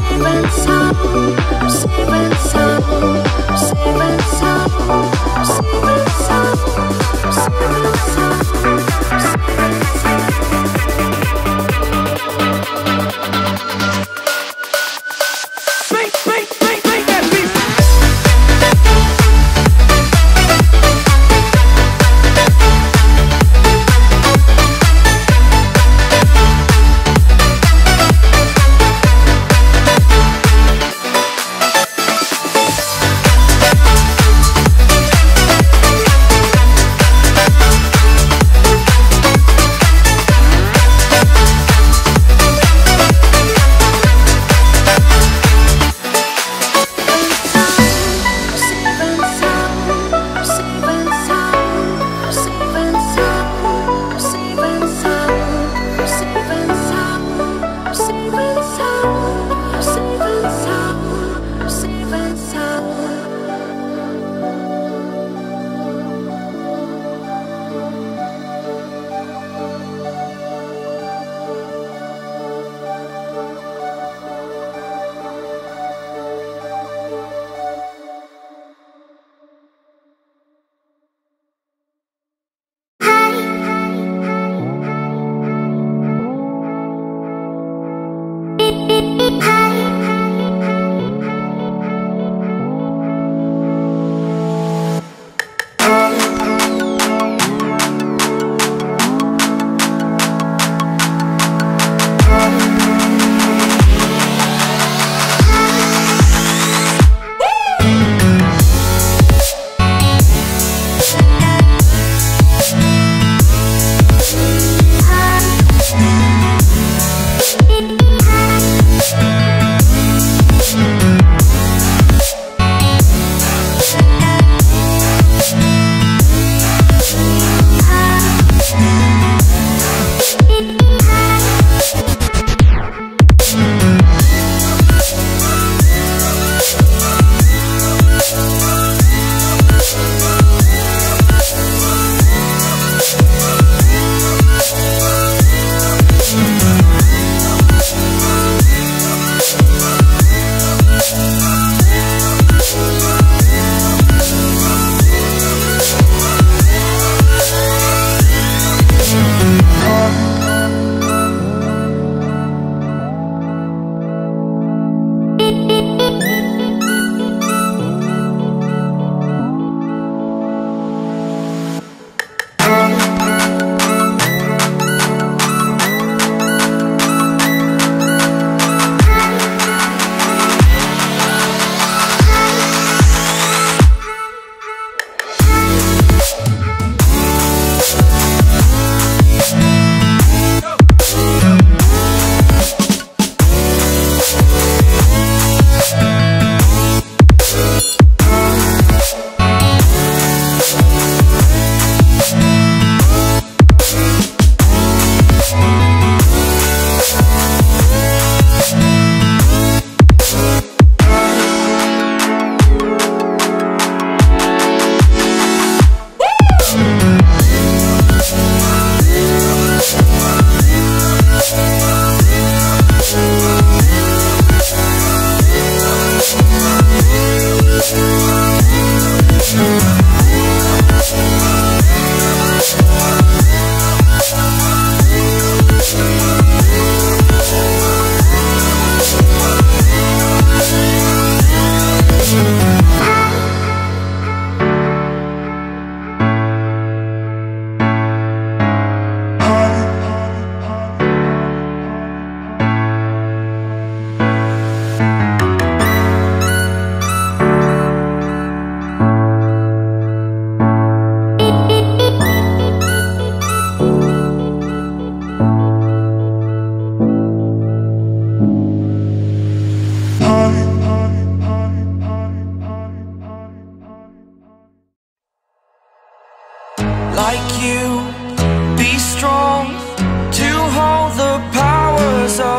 Saving sound, saving sound, saving sound.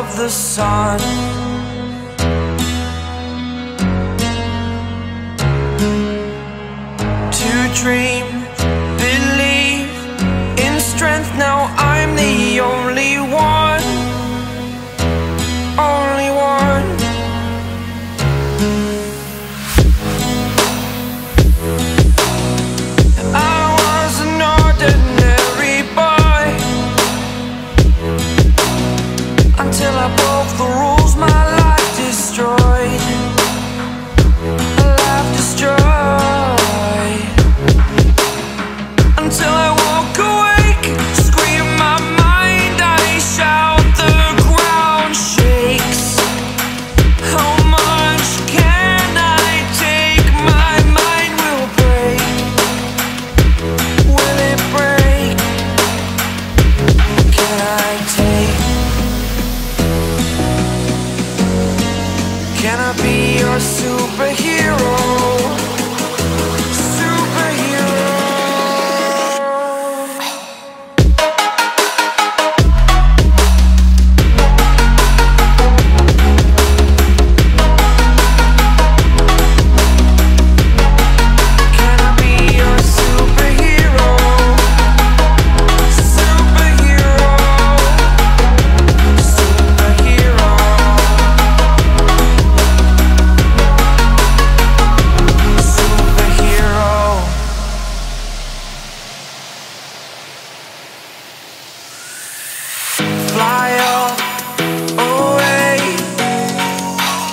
of the sun. To dream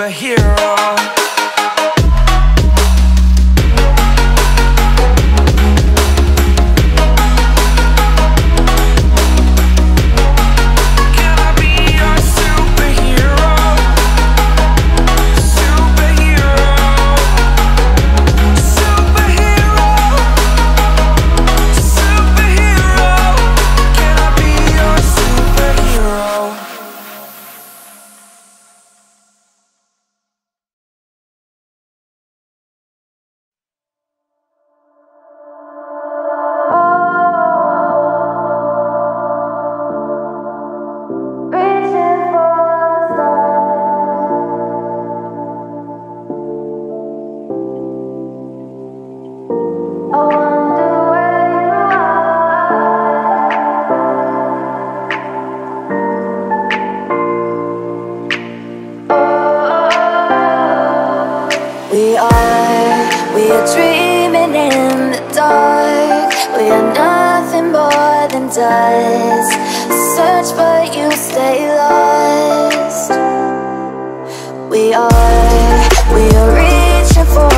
superhero. dreaming in the dark. We are nothing more than dust. Search but you stay lost. We are, we are reaching for